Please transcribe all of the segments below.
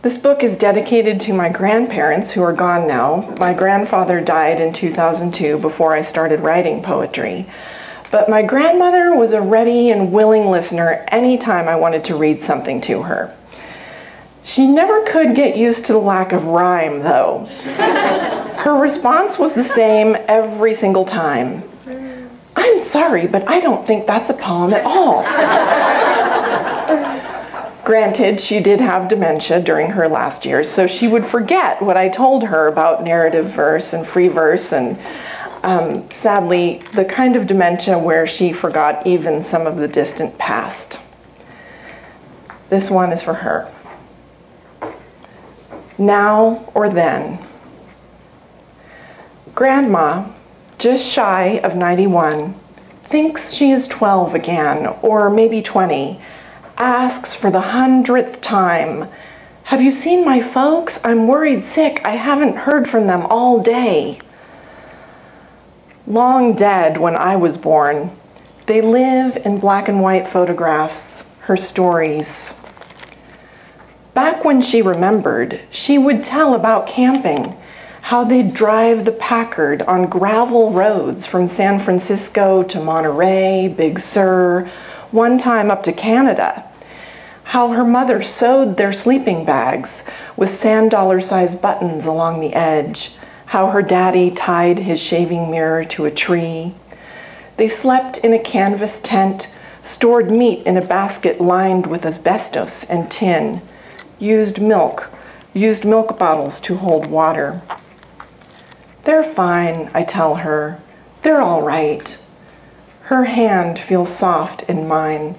This book is dedicated to my grandparents who are gone now. My grandfather died in 2002 before I started writing poetry. But my grandmother was a ready and willing listener anytime I wanted to read something to her. She never could get used to the lack of rhyme, though. Her response was the same every single time I'm sorry, but I don't think that's a poem at all. Granted, she did have dementia during her last years, so she would forget what I told her about narrative verse and free verse, and um, sadly, the kind of dementia where she forgot even some of the distant past. This one is for her. Now or then. Grandma, just shy of 91, thinks she is 12 again, or maybe 20 asks for the hundredth time, Have you seen my folks? I'm worried sick. I haven't heard from them all day. Long dead when I was born, they live in black and white photographs, her stories. Back when she remembered, she would tell about camping, how they'd drive the Packard on gravel roads from San Francisco to Monterey, Big Sur, one time up to Canada how her mother sewed their sleeping bags with sand dollar sized buttons along the edge, how her daddy tied his shaving mirror to a tree. They slept in a canvas tent, stored meat in a basket lined with asbestos and tin, used milk, used milk bottles to hold water. They're fine, I tell her. They're all right. Her hand feels soft in mine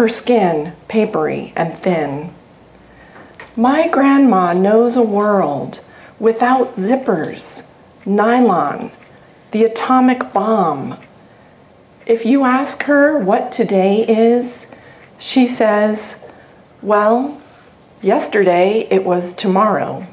her skin papery and thin. My grandma knows a world without zippers, nylon, the atomic bomb. If you ask her what today is, she says, Well, yesterday it was tomorrow.